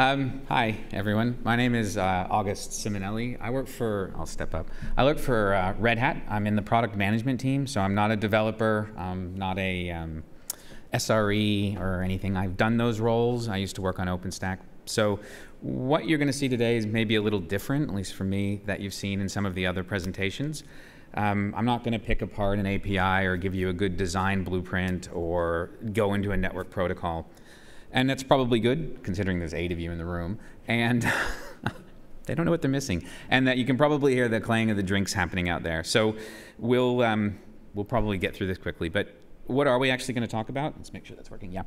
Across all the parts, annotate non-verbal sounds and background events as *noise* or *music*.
Um, hi, everyone. My name is uh, August Simonelli. I work for, I'll step up. I work for uh, Red Hat. I'm in the product management team, so I'm not a developer. I'm not a um, SRE or anything. I've done those roles. I used to work on OpenStack. So what you're going to see today is maybe a little different, at least for me, that you've seen in some of the other presentations. Um, I'm not going to pick apart an API or give you a good design blueprint or go into a network protocol. And that's probably good, considering there's eight of you in the room. And *laughs* they don't know what they're missing. And that you can probably hear the clang of the drinks happening out there. So we'll, um, we'll probably get through this quickly. But what are we actually going to talk about? Let's make sure that's working. Yeah.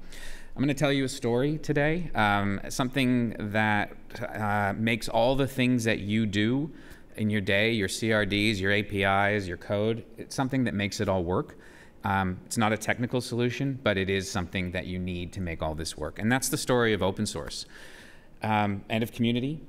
I'm going to tell you a story today, um, something that uh, makes all the things that you do in your day, your CRDs, your APIs, your code, it's something that makes it all work. Um, it's not a technical solution, but it is something that you need to make all this work. And that's the story of open source um, and of community.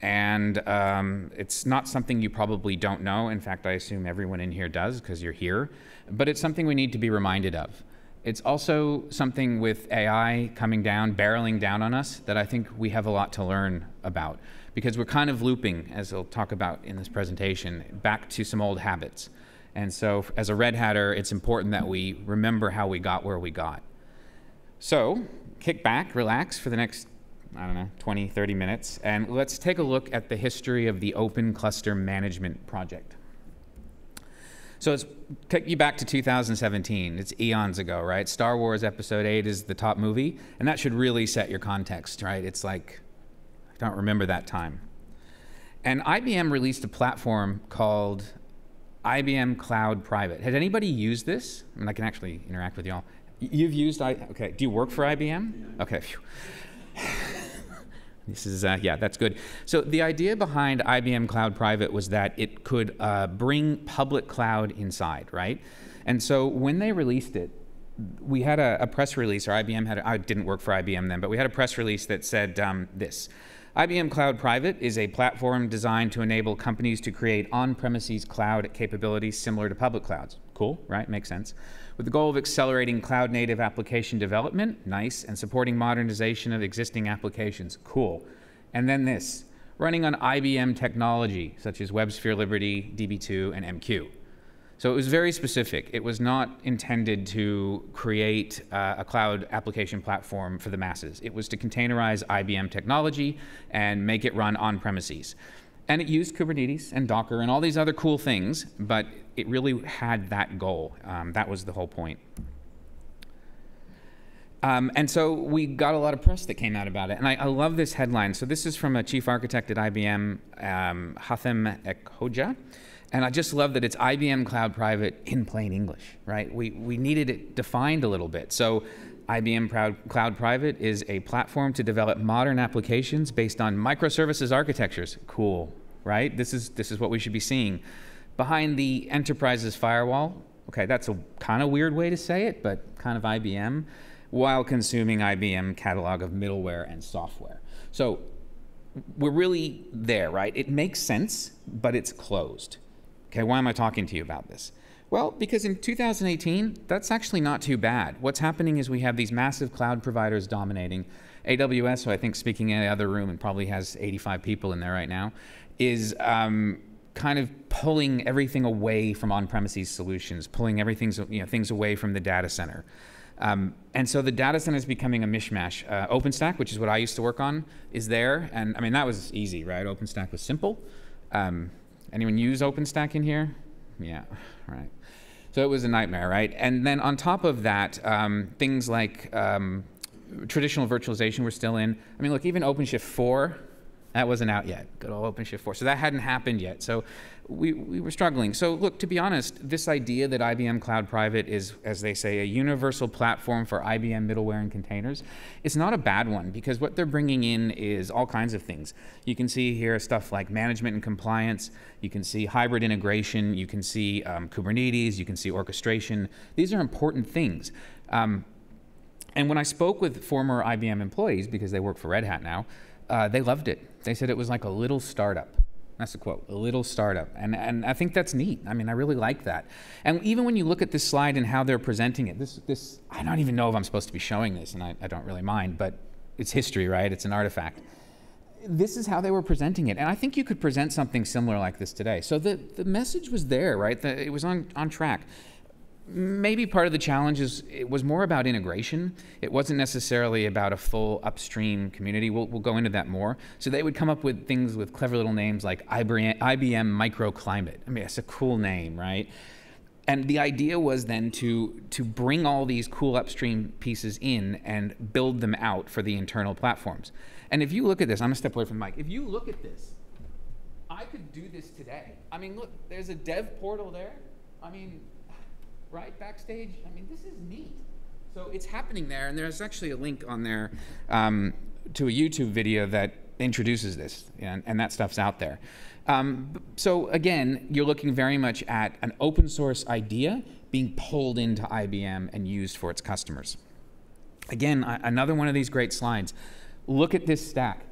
And um, it's not something you probably don't know. In fact, I assume everyone in here does because you're here. But it's something we need to be reminded of. It's also something with AI coming down, barreling down on us, that I think we have a lot to learn about. Because we're kind of looping, as I'll talk about in this presentation, back to some old habits. And so as a Red Hatter, it's important that we remember how we got where we got. So kick back, relax for the next, I don't know, 20, 30 minutes, and let's take a look at the history of the Open Cluster Management Project. So let's take you back to 2017. It's eons ago, right? Star Wars Episode 8 is the top movie, and that should really set your context, right? It's like, I don't remember that time. And IBM released a platform called IBM Cloud Private. Has anybody used this? I mean, I can actually interact with y'all. You've used I. Okay. Do you work for IBM? Okay. this is uh, yeah, that's good. So the idea behind IBM Cloud Private was that it could uh, bring public cloud inside, right? And so when they released it, we had a, a press release, or IBM had. A, I didn't work for IBM then, but we had a press release that said um, this. IBM Cloud Private is a platform designed to enable companies to create on-premises cloud capabilities similar to public clouds. Cool, right? Makes sense. With the goal of accelerating cloud-native application development, nice, and supporting modernization of existing applications, cool. And then this, running on IBM technology, such as WebSphere Liberty, DB2, and MQ. So it was very specific. It was not intended to create uh, a cloud application platform for the masses. It was to containerize IBM technology and make it run on premises. And it used Kubernetes and Docker and all these other cool things, but it really had that goal. Um, that was the whole point. Um, and so we got a lot of press that came out about it. And I, I love this headline. So this is from a chief architect at IBM, um, Hatem Ekhoja. And I just love that it's IBM Cloud Private in plain English, right? We, we needed it defined a little bit. So IBM Cloud Private is a platform to develop modern applications based on microservices architectures. Cool, right? This is, this is what we should be seeing. Behind the enterprise's firewall, okay, that's a kind of weird way to say it, but kind of IBM, while consuming IBM catalog of middleware and software. So we're really there, right? It makes sense, but it's closed. Okay, why am I talking to you about this? Well, because in 2018, that's actually not too bad. What's happening is we have these massive cloud providers dominating. AWS, who I think speaking in the other room and probably has 85 people in there right now, is um, kind of pulling everything away from on-premises solutions, pulling everything, you know, things away from the data center. Um, and so the data center is becoming a mishmash. Uh, OpenStack, which is what I used to work on, is there. And I mean, that was easy, right? OpenStack was simple. Um, Anyone use OpenStack in here? Yeah, right. So it was a nightmare, right? And then on top of that, um, things like um, traditional virtualization were still in. I mean, look, even OpenShift 4 that wasn't out yet. Good old OpenShift 4. So that hadn't happened yet. So we, we were struggling. So look, to be honest, this idea that IBM Cloud Private is, as they say, a universal platform for IBM middleware and containers, it's not a bad one because what they're bringing in is all kinds of things. You can see here stuff like management and compliance. You can see hybrid integration. You can see um, Kubernetes. You can see orchestration. These are important things. Um, and when I spoke with former IBM employees, because they work for Red Hat now, uh, they loved it. They said it was like a little startup. That's the quote, a little startup. And, and I think that's neat. I mean, I really like that. And even when you look at this slide and how they're presenting it, this, this I don't even know if I'm supposed to be showing this, and I, I don't really mind, but it's history, right? It's an artifact. this is how they were presenting it. And I think you could present something similar like this today. So the, the message was there, right? The, it was on, on track. Maybe part of the challenge is it was more about integration. It wasn't necessarily about a full upstream community. We'll, we'll go into that more. So they would come up with things with clever little names like IBM, IBM Microclimate. I mean, it's a cool name, right? and the idea was then to to bring all these cool upstream pieces in and build them out for the internal platforms. And if you look at this, I'm gonna step away from the mic. If you look at this, I could do this today. I mean, look, there's a dev portal there. I mean, right backstage. I mean, this is neat. So it's happening there, and there's actually a link on there um, to a YouTube video that introduces this, and, and that stuff's out there. Um, so again, you're looking very much at an open source idea being pulled into IBM and used for its customers. Again, another one of these great slides. Look at this stack.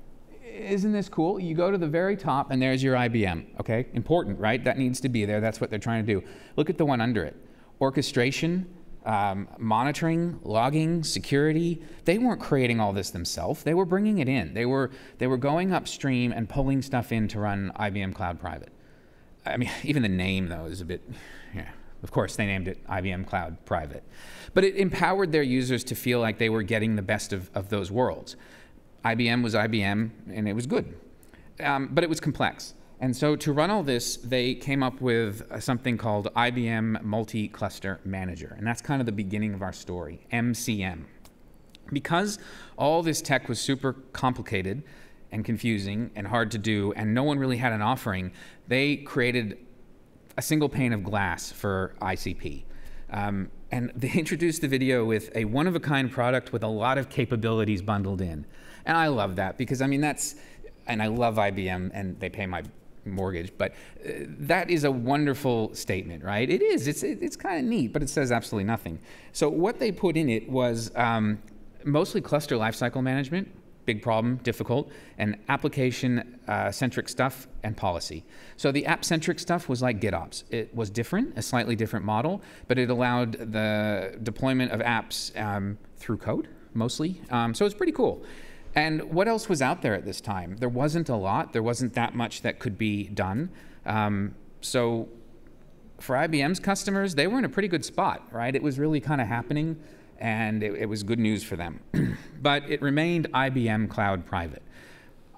Isn't this cool? You go to the very top and there's your IBM, okay? Important, right? That needs to be there. That's what they're trying to do. Look at the one under it. Orchestration, um, monitoring, logging, security. They weren't creating all this themselves. They were bringing it in. They were, they were going upstream and pulling stuff in to run IBM Cloud Private. I mean, *laughs* even the name, though, is a bit, yeah. Of course, they named it IBM Cloud Private. But it empowered their users to feel like they were getting the best of, of those worlds. IBM was IBM, and it was good. Um, but it was complex. And so to run all this, they came up with uh, something called IBM Multi-Cluster Manager. And that's kind of the beginning of our story, MCM. Because all this tech was super complicated and confusing and hard to do, and no one really had an offering, they created a single pane of glass for ICP. Um, and they *laughs* introduced the video with a one-of-a-kind product with a lot of capabilities bundled in. And I love that because, I mean, that's, and I love IBM and they pay my mortgage. But uh, that is a wonderful statement, right? It is. It's, it, it's kind of neat, but it says absolutely nothing. So what they put in it was um, mostly cluster lifecycle management, big problem, difficult, and application uh, centric stuff and policy. So the app centric stuff was like GitOps. It was different, a slightly different model, but it allowed the deployment of apps um, through code mostly. Um, so it's pretty cool. And what else was out there at this time? There wasn't a lot. There wasn't that much that could be done. Um, so for IBM's customers, they were in a pretty good spot, right? It was really kind of happening, and it, it was good news for them. *clears throat* but it remained IBM Cloud Private.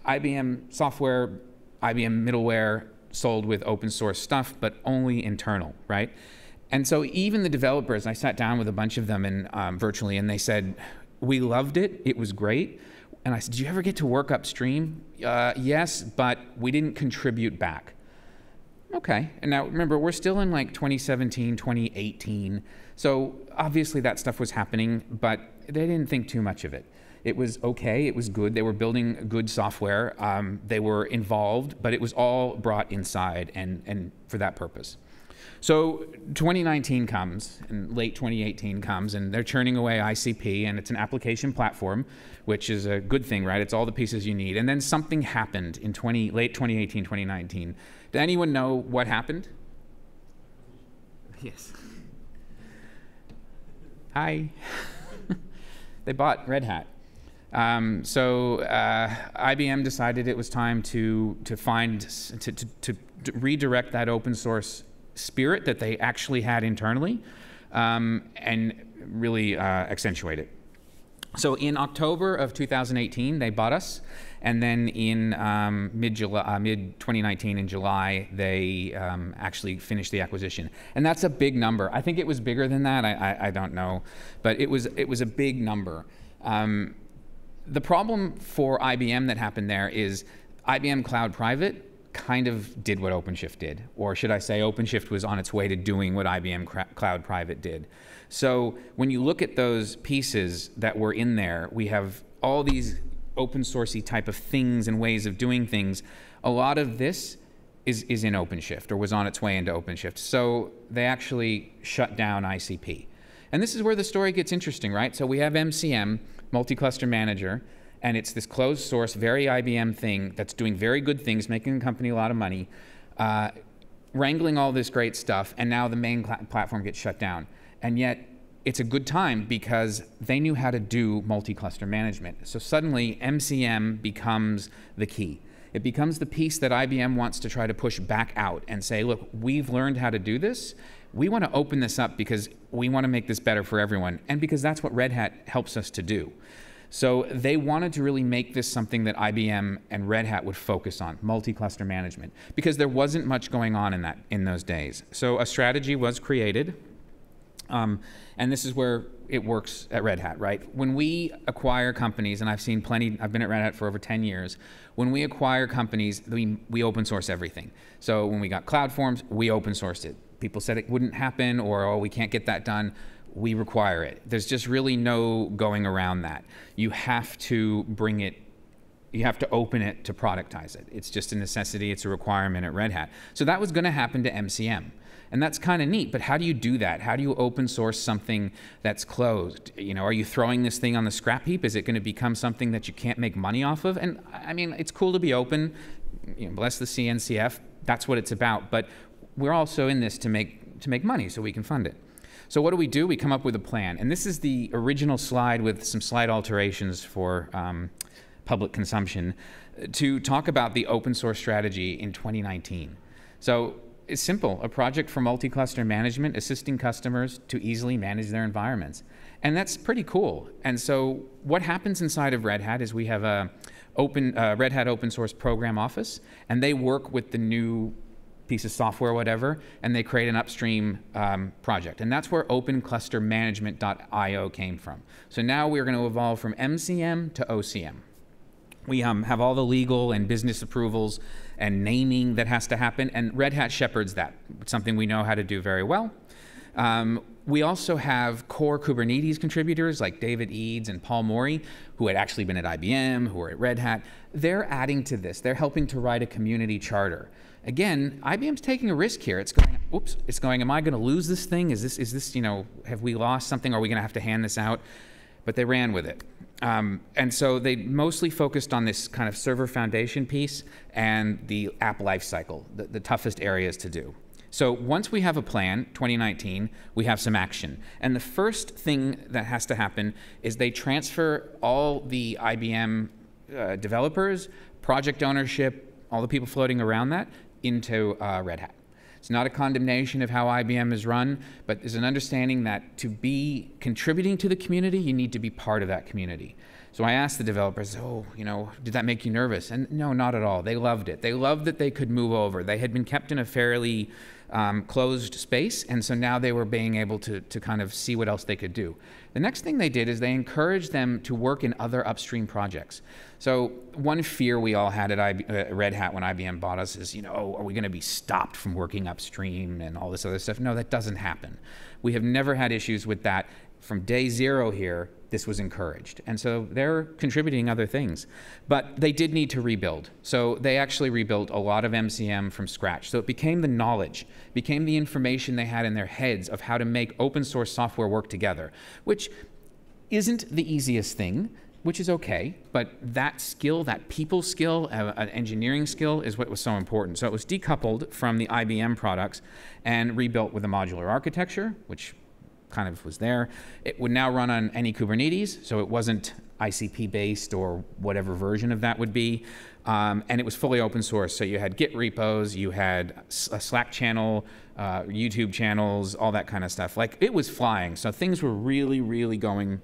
IBM software, IBM middleware sold with open source stuff, but only internal, right? And so even the developers, I sat down with a bunch of them and um, virtually, and they said, we loved it, it was great, and I said, Did you ever get to work upstream? Uh, yes, but we didn't contribute back. Okay. And now remember, we're still in like 2017, 2018. So obviously that stuff was happening, but they didn't think too much of it. It was okay, it was good. They were building good software, um, they were involved, but it was all brought inside and, and for that purpose. So 2019 comes, and late 2018 comes, and they're churning away ICP, and it's an application platform, which is a good thing, right? It's all the pieces you need. And then something happened in 20, late 2018, 2019. Does anyone know what happened? Yes. Hi. *laughs* they bought Red Hat. Um, so uh, IBM decided it was time to to find to, to, to redirect that open source spirit that they actually had internally um, and really uh, accentuate it. So in October of 2018, they bought us, and then in um, mid uh, mid 2019 in July, they um, actually finished the acquisition, and that's a big number. I think it was bigger than that. I, I, I don't know, but it was it was a big number. Um, the problem for IBM that happened there is IBM Cloud Private kind of did what OpenShift did, or should I say OpenShift was on its way to doing what IBM Cloud Private did. So when you look at those pieces that were in there, we have all these open sourcey type of things and ways of doing things. A lot of this is, is in OpenShift or was on its way into OpenShift. So they actually shut down ICP. And this is where the story gets interesting, right? So we have MCM, Multi-Cluster Manager, and it's this closed source, very IBM thing that's doing very good things, making the company a lot of money, uh, wrangling all this great stuff, and now the main platform gets shut down. And yet, it's a good time because they knew how to do multi-cluster management. So suddenly MCM becomes the key. It becomes the piece that IBM wants to try to push back out and say, look, we've learned how to do this. We want to open this up because we want to make this better for everyone and because that's what Red Hat helps us to do. So they wanted to really make this something that IBM and Red Hat would focus on, multi-cluster management, because there wasn't much going on in that in those days. So a strategy was created, um, and this is where it works at Red Hat, right? When we acquire companies, and I've seen plenty, I've been at Red Hat for over 10 years. When we acquire companies, we, we open source everything. So when we got CloudForms, we open sourced it. People said it wouldn't happen, or oh, we can't get that done we require it. There's just really no going around that. You have to bring it, you have to open it to productize it. It's just a necessity, it's a requirement at Red Hat. So that was going to happen to MCM. And that's kind of neat, but how do you do that? How do you open source something that's closed? You know, are you throwing this thing on the scrap heap? Is it going to become something that you can't make money off of? And I mean, it's cool to be open. You know, bless the CNCF. That's what it's about. But we're also in this to make to make money, so we can fund it. So what do we do? We come up with a plan. And this is the original slide with some slight alterations for um, public consumption to talk about the open source strategy in 2019. So it's simple, a project for multi-cluster management, assisting customers to easily manage their environments. And that's pretty cool. And so what happens inside of Red Hat is we have a open, uh, Red Hat open source program office, and they work with the new piece of software, whatever, and they create an upstream um, project. And that's where openclustermanagement.io came from. So now we're going to evolve from MCM to OCM. We um, have all the legal and business approvals and naming that has to happen, and Red Hat shepherds that. It's something we know how to do very well. Um, we also have core Kubernetes contributors like David Eads and Paul Morie, who had actually been at IBM, who are at Red Hat. They're adding to this. They're helping to write a community charter. Again, IBM's taking a risk here. It's going, oops, it's going, am I going to lose this thing? Is this, is this, you know, have we lost something? Are we going to have to hand this out? But they ran with it. Um, and so they mostly focused on this kind of server foundation piece and the app lifecycle, the, the toughest areas to do. So once we have a plan, 2019, we have some action. And the first thing that has to happen is they transfer all the IBM uh, developers, project ownership, all the people floating around that into uh, Red Hat. It's not a condemnation of how IBM is run, but there's an understanding that to be contributing to the community, you need to be part of that community. So I asked the developers, oh, you know, did that make you nervous? And no, not at all. They loved it. They loved that they could move over. They had been kept in a fairly um, closed space, and so now they were being able to, to kind of see what else they could do. The next thing they did is they encouraged them to work in other upstream projects. So one fear we all had at uh, Red Hat when IBM bought us is, you know, oh, are we going to be stopped from working upstream and all this other stuff? No, that doesn't happen. We have never had issues with that. From day zero here, this was encouraged. And so they're contributing other things. But they did need to rebuild. So they actually rebuilt a lot of MCM from scratch. So it became the knowledge, became the information they had in their heads of how to make open source software work together, which isn't the easiest thing, which is okay, but that skill, that people skill, uh, an engineering skill, is what was so important. So it was decoupled from the IBM products and rebuilt with a modular architecture, which kind of was there. It would now run on any Kubernetes, so it wasn't ICP based or whatever version of that would be. Um, and it was fully open source. So you had Git repos, you had a Slack channel, uh, YouTube channels, all that kind of stuff. Like it was flying. So things were really, really going,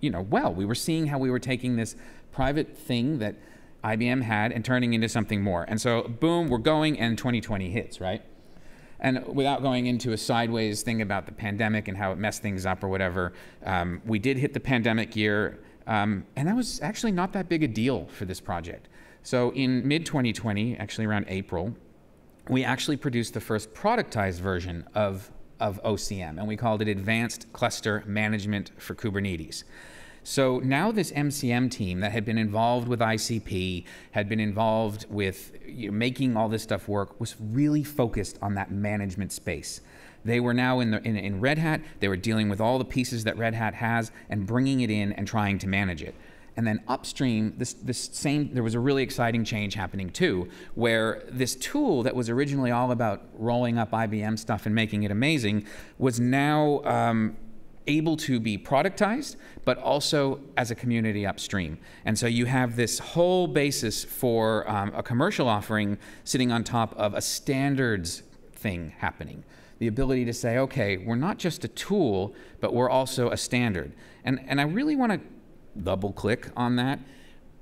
you know, well. We were seeing how we were taking this private thing that IBM had and turning into something more. And so boom, we're going, and 2020 hits, right? And without going into a sideways thing about the pandemic and how it messed things up or whatever, um, we did hit the pandemic year, um, and that was actually not that big a deal for this project. So in mid 2020, actually around April, we actually produced the first productized version of, of OCM, and we called it Advanced Cluster Management for Kubernetes. So now this MCM team that had been involved with ICP, had been involved with you know, making all this stuff work, was really focused on that management space. They were now in, the, in, in Red Hat, they were dealing with all the pieces that Red Hat has and bringing it in and trying to manage it. And then upstream, this, this same, there was a really exciting change happening too, where this tool that was originally all about rolling up IBM stuff and making it amazing was now um, able to be productized, but also as a community upstream. And so you have this whole basis for um, a commercial offering sitting on top of a standards thing happening. The ability to say, okay, we're not just a tool, but we're also a standard. And, and I really want to double click on that.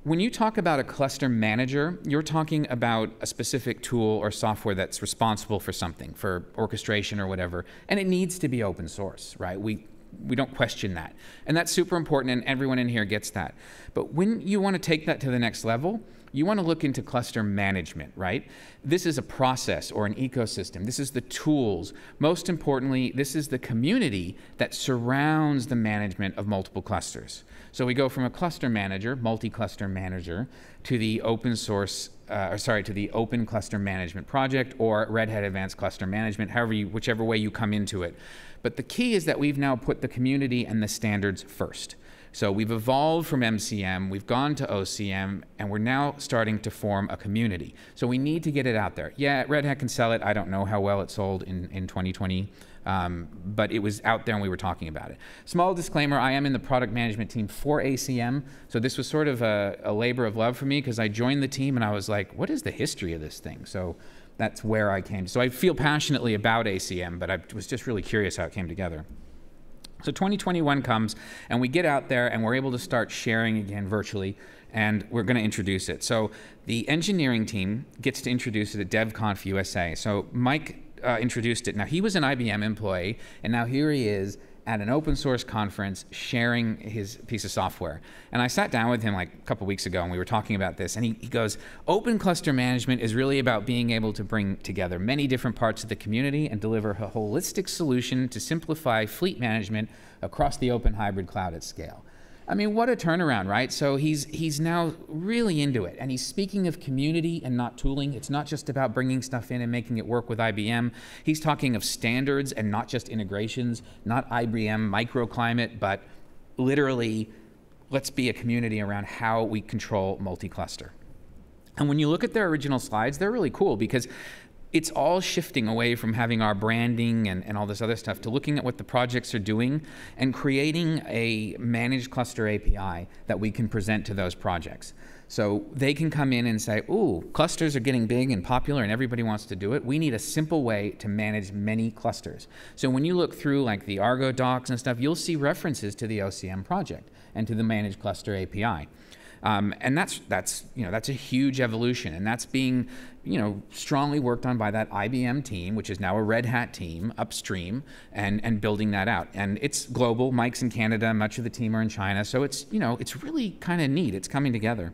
When you talk about a cluster manager, you're talking about a specific tool or software that's responsible for something, for orchestration or whatever, and it needs to be open source, right? We, we don't question that. And that's super important, and everyone in here gets that. But when you want to take that to the next level, you want to look into cluster management, right? This is a process or an ecosystem. This is the tools. Most importantly, this is the community that surrounds the management of multiple clusters. So we go from a cluster manager, multi-cluster manager, to the open source, uh, or sorry, to the open cluster management project or Red Hat Advanced Cluster Management, however you, whichever way you come into it. But the key is that we've now put the community and the standards first. So we've evolved from MCM, we've gone to OCM, and we're now starting to form a community. So we need to get it out there. Yeah, Red Hat can sell it. I don't know how well it sold in, in 2020, um, but it was out there and we were talking about it. Small disclaimer, I am in the product management team for ACM, so this was sort of a, a labor of love for me because I joined the team and I was like, what is the history of this thing? So that's where I came. So I feel passionately about ACM, but I was just really curious how it came together. So 2021 comes, and we get out there, and we're able to start sharing again virtually, and we're going to introduce it. So the engineering team gets to introduce it at DevConf USA. So Mike uh, introduced it. Now he was an IBM employee, and now here he is at an open source conference sharing his piece of software. And I sat down with him like a couple weeks ago and we were talking about this. And he, he, goes, Open cluster management is really about being able to bring together many different parts of the community and deliver a holistic solution to simplify fleet management across the open hybrid cloud at scale. I mean, what a turnaround, right? So he's he's now really into it, and he's speaking of community and not tooling. It's not just about bringing stuff in and making it work with IBM. He's talking of standards and not just integrations, not IBM microclimate, but literally, let's be a community around how we control multi-cluster. And when you look at their original slides, they're really cool because it's all shifting away from having our branding and, and all this other stuff to looking at what the projects are doing and creating a managed cluster API that we can present to those projects. So they can come in and say, ooh, clusters are getting big and popular and everybody wants to do it. We need a simple way to manage many clusters. So when you look through like the Argo docs and stuff, you'll see references to the OCM project and to the managed cluster API. Um, and that's that's you know that's a huge evolution, and that's being you know strongly worked on by that IBM team, which is now a Red Hat team upstream, and and building that out. And it's global. Mike's in Canada. Much of the team are in China. So it's you know it's really kind of neat. It's coming together.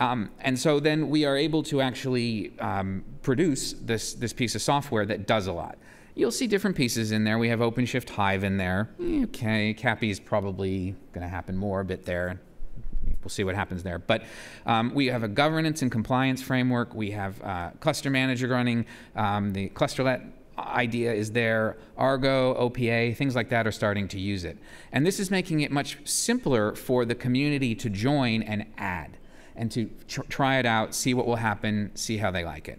Um, and so then we are able to actually um, produce this this piece of software that does a lot. You'll see different pieces in there. We have OpenShift Hive in there. Okay, CAPI is probably going to happen more a bit there we'll see what happens there. But um, we have a governance and compliance framework. We have uh, cluster manager running. Um, the klusterlet idea is there. Argo, OPA, things like that are starting to use it. And this is making it much simpler for the community to join and add and to tr try it out, see what will happen, see how they like it.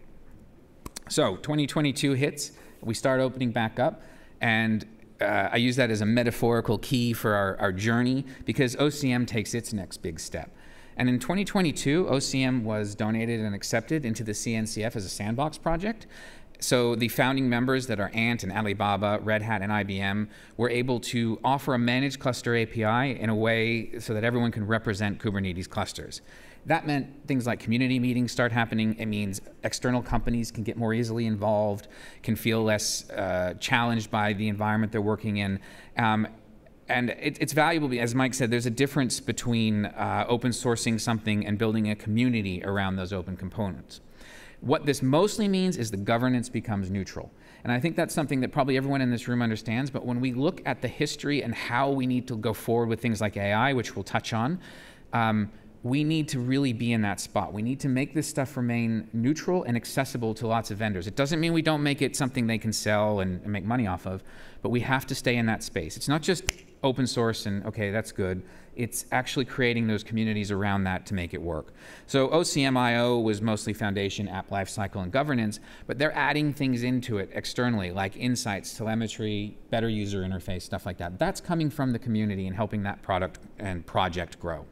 So 2022 hits, we start opening back up, and uh, I use that as a metaphorical key for our, our journey because OCM takes its next big step. And in 2022, OCM was donated and accepted into the CNCF as a sandbox project. So the founding members that are Ant and Alibaba, Red Hat, and IBM were able to offer a managed cluster API in a way so that everyone can represent Kubernetes clusters. That meant things like community meetings start happening. It means external companies can get more easily involved, can feel less uh, challenged by the environment they're working in. Um, and it, it's valuable, as Mike said, there's a difference between uh, open sourcing something and building a community around those open components. What this mostly means is the governance becomes neutral. And I think that's something that probably everyone in this room understands. But when we look at the history and how we need to go forward with things like AI, which we'll touch on, um, we need to really be in that spot. We need to make this stuff remain neutral and accessible to lots of vendors. It doesn't mean we don't make it something they can sell and, and, make money off of, but we have to stay in that space. It's not just open source and okay, that's good. It's actually creating those communities around that to make it work. So OCMIO was mostly foundation, app lifecycle, and governance, but they're adding things into it externally, like insights, telemetry, better user interface, stuff like that. That's coming from the community and helping that product and project grow.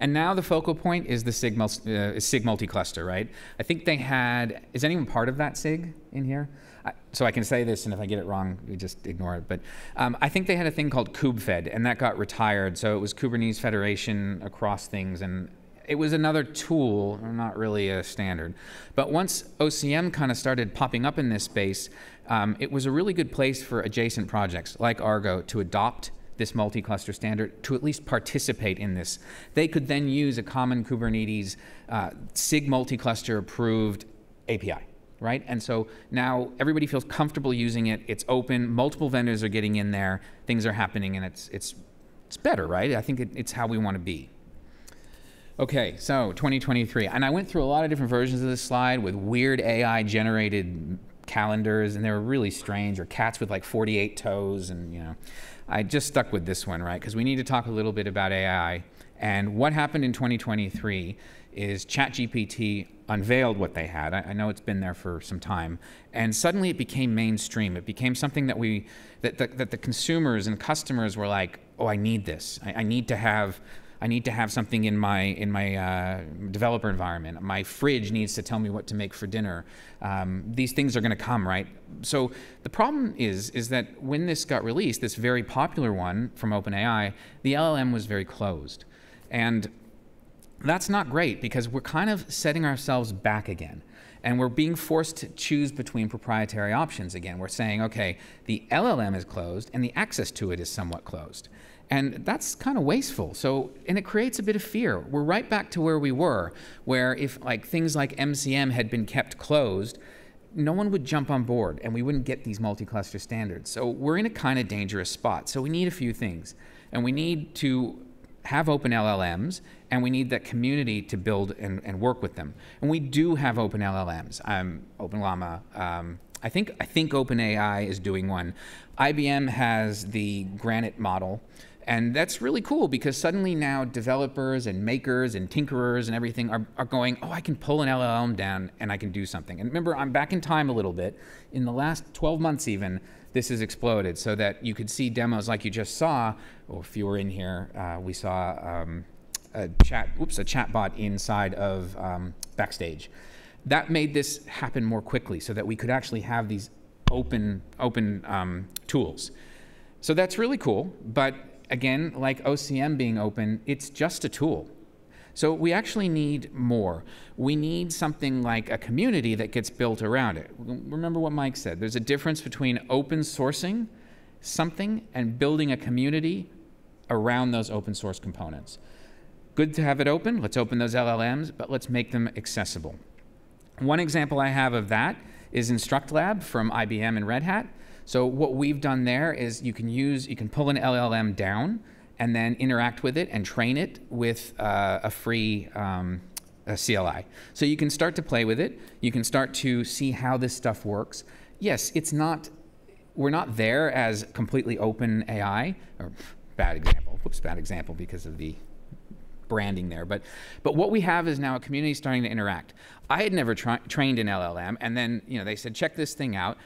And now the focal point is the SIG, uh, SIG multi-cluster, right? I think they had, is anyone part of that SIG in here? I, so I can say this, and if I get it wrong, we just ignore it. But um, I think they had a thing called KubeFed, and that got retired. So it was Kubernetes Federation across things, and it was another tool, not really a standard. But once OCM kind of started popping up in this space, um, it was a really good place for adjacent projects like Argo to adopt this multi-cluster standard to at least participate in this. They could then use a common Kubernetes uh, SIG multi-cluster approved API right? And so now everybody feels comfortable using it. It's open. Multiple vendors are getting in there. Things are happening, and it's it's it's better, right? I think it, it's how we want to be. Okay, so 2023, and I went through a lot of different versions of this slide with weird AI generated calendars, and they were really strange, or cats with like 48 toes, and you know, I just stuck with this one, right? Because we need to talk a little bit about AI and what happened in 2023 is ChatGPT unveiled what they had. I, I, know it's been there for some time, and suddenly it became mainstream. It became something that we, that, that, that the consumers and customers were like, "Oh, I need this. I, I need to have." I need to have something in my in my uh, developer environment. My fridge needs to tell me what to make for dinner. Um, these things are going to come, right? So the problem is is that when this got released, this very popular one from OpenAI, the LLM was very closed, and that's not great because we're kind of setting ourselves back again. And we're being forced to choose between proprietary options again. We're saying, okay, the LLM is closed and the access to it is somewhat closed. And that's kind of wasteful. So, and it creates a bit of fear. We're right back to where we were, where if like things like MCM had been kept closed, no one would jump on board and we wouldn't get these multi-cluster standards. So we're in a kind of dangerous spot. So we need a few things. And we need to have open LLMs and we need that community to build and, and work with them. And we do have open LLMs. Um, OpenLlama. Um, I think I think OpenAI is doing one. IBM has the Granite model. And that's really cool because suddenly now developers and makers and tinkerers and everything are, are going, oh, I can pull an LLM down and I can do something. And remember, I'm back in time a little bit. In the last 12 months, even, this has exploded so that you could see demos like you just saw, or if you were in here, uh, we saw um, a chat, oops, a chatbot inside of um, Backstage. That made this happen more quickly so that we could actually have these open, open um, tools. So that's really cool, but again, like OCM being open, it's just a tool. So we actually need more. We need something like a community that gets built around it. Remember what Mike said. There's a difference between open sourcing something and building a community around those open source components. Good to have it open. Let's open those LLMs, but let's make them accessible. One example I have of that is InstructLab from IBM and Red Hat. So what we've done there is you can use, you can pull an LLM down and then interact with it and train it with uh, a free um, a CLI. So you can start to play with it. You can start to see how this stuff works. Yes, it's not, we're not there as completely open AI, or bad example, whoops, bad example because of the branding there. But, but what we have is now a community starting to interact. I had never tra trained in LLM, and then you know they said, check this thing out.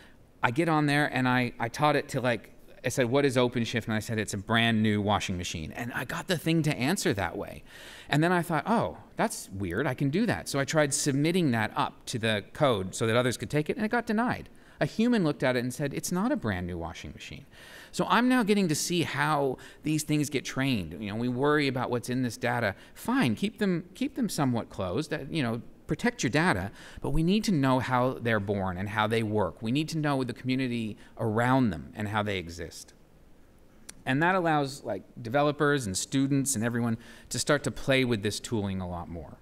I get on there and I, I taught it to like, I said, what is OpenShift? And I said, it's a brand new washing machine. And I got the thing to answer that way. And then I thought, oh, that's weird. I can do that. So I tried submitting that up to the code so that others could take it, and it got denied. A human looked at it and said, it's not a brand new washing machine. So I'm now getting to see how these things get trained. You know, we worry about what's in this data. Fine, keep them keep them somewhat closed. You know, protect your data, but we need to know how they're born and how they work. We need to know the community around them and how they exist. And that allows like developers and students and everyone to start to play with this tooling a lot more.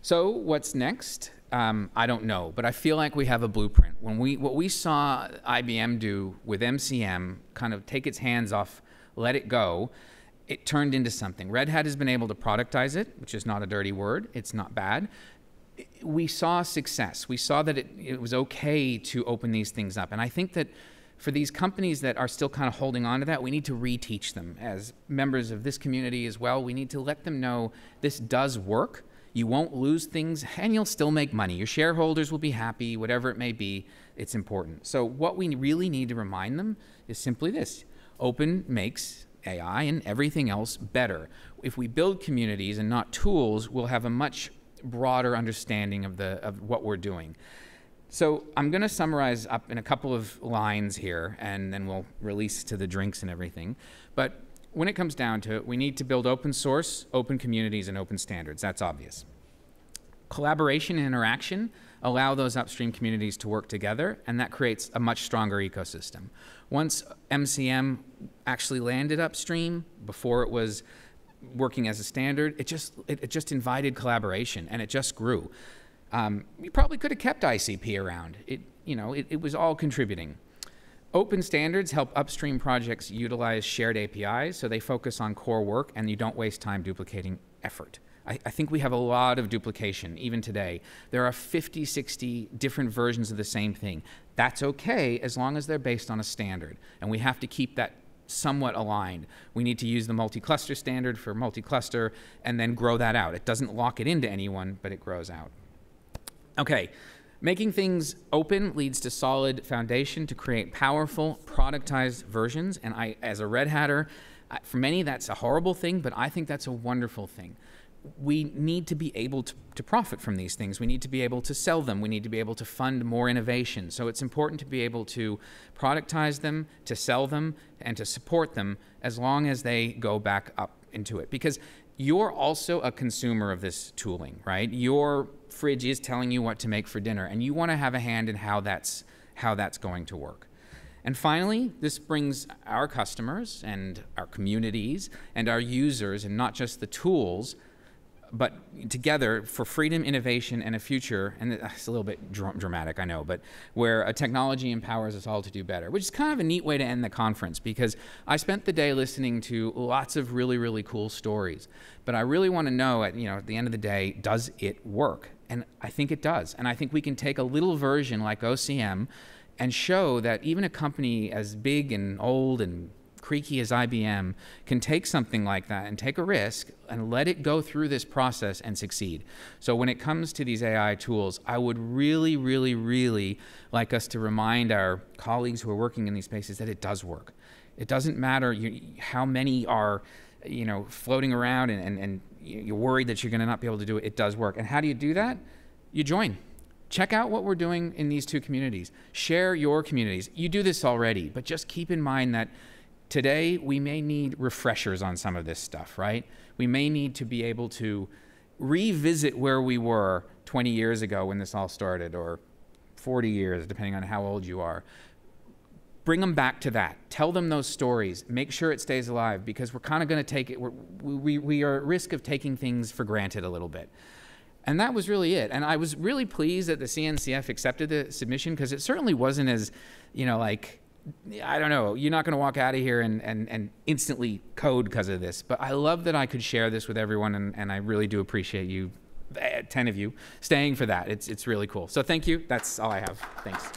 So what's next? Um, I don't know, but I feel like we have a blueprint. When we, what we saw IBM do with MCM, kind of take its hands off, let it go, it turned into something. Red Hat has been able to productize it, which is not a dirty word. It's not bad. We saw success. We saw that it, it was okay to open these things up. And I think that for these companies that are still kind of holding on to that, we need to reteach them as members of this community as well. We need to let them know this does work. You won't lose things and you'll still make money. Your shareholders will be happy, whatever it may be. It's important. So, what we really need to remind them is simply this open makes AI and everything else better. If we build communities and not tools, we'll have a much broader understanding of, the, of what we're doing. So I'm going to summarize up in a couple of lines here, and then we'll release to the drinks and everything. But when it comes down to it, we need to build open source, open communities, and open standards. That's obvious. Collaboration and interaction allow those upstream communities to work together, and that creates a much stronger ecosystem. Once MCM actually landed upstream, before it was working as a standard, it just, it, it just invited collaboration, and it just grew. Um, you probably could have kept ICP around. It, you know, it, it was all contributing. Open standards help upstream projects utilize shared APIs so they focus on core work and you don't waste time duplicating effort. I, I, think we have a lot of duplication even today. There are 50, 60 different versions of the same thing. That's okay as long as they're based on a standard. And we have to keep that somewhat aligned. We need to use the multi-cluster standard for multi-cluster and then grow that out. It doesn't lock it into anyone, but it grows out. Okay, making things open leads to solid foundation to create powerful productized versions. And I, as a Red Hatter, for many that's a horrible thing, but I think that's a wonderful thing we need to be able to, to, profit from these things. We need to be able to sell them. We need to be able to fund more innovation. So it's important to be able to productize them, to sell them, and to support them as long as they go back up into it. Because you're also a consumer of this tooling, right? Your fridge is telling you what to make for dinner, and you want to have a hand in how that's, how that's going to work. And finally, this brings our customers and our communities and our users, and not just the tools, but together for freedom, innovation, and a future, and it's a little bit dr dramatic, I know, but where a technology empowers us all to do better, which is kind of a neat way to end the conference because I spent the day listening to lots of really, really cool stories. But I really want to know at, you know, at the end of the day, does it work? And I think it does. And I think we can take a little version like OCM and show that even a company as big and old and creaky as IBM can take something like that and take a risk and let it go through this process and succeed. So when it comes to these AI tools, I would really, really, really like us to remind our colleagues who are working in these spaces that it does work. It doesn't matter you, how many are you know, floating around and, and, and you're worried that you're going to not be able to do it. It does work. And how do you do that? You join. Check out what we're doing in these two communities. Share your communities. You do this already, but just keep in mind that Today, we may need refreshers on some of this stuff, right? We may need to be able to revisit where we were 20 years ago when this all started, or 40 years, depending on how old you are. Bring them back to that. Tell them those stories. Make sure it stays alive because we're kind of going to take it, we, we are at risk of taking things for granted a little bit. And that was really it. And I was really pleased that the CNCF accepted the submission because it certainly wasn't as, you know, like, I don't know, you're not going to walk out of here and, and, and instantly code because of this. But I love that I could share this with everyone, and, and I really do appreciate you, eh, 10 of you, staying for that. It's, it's really cool. So thank you. That's all I have. Thanks.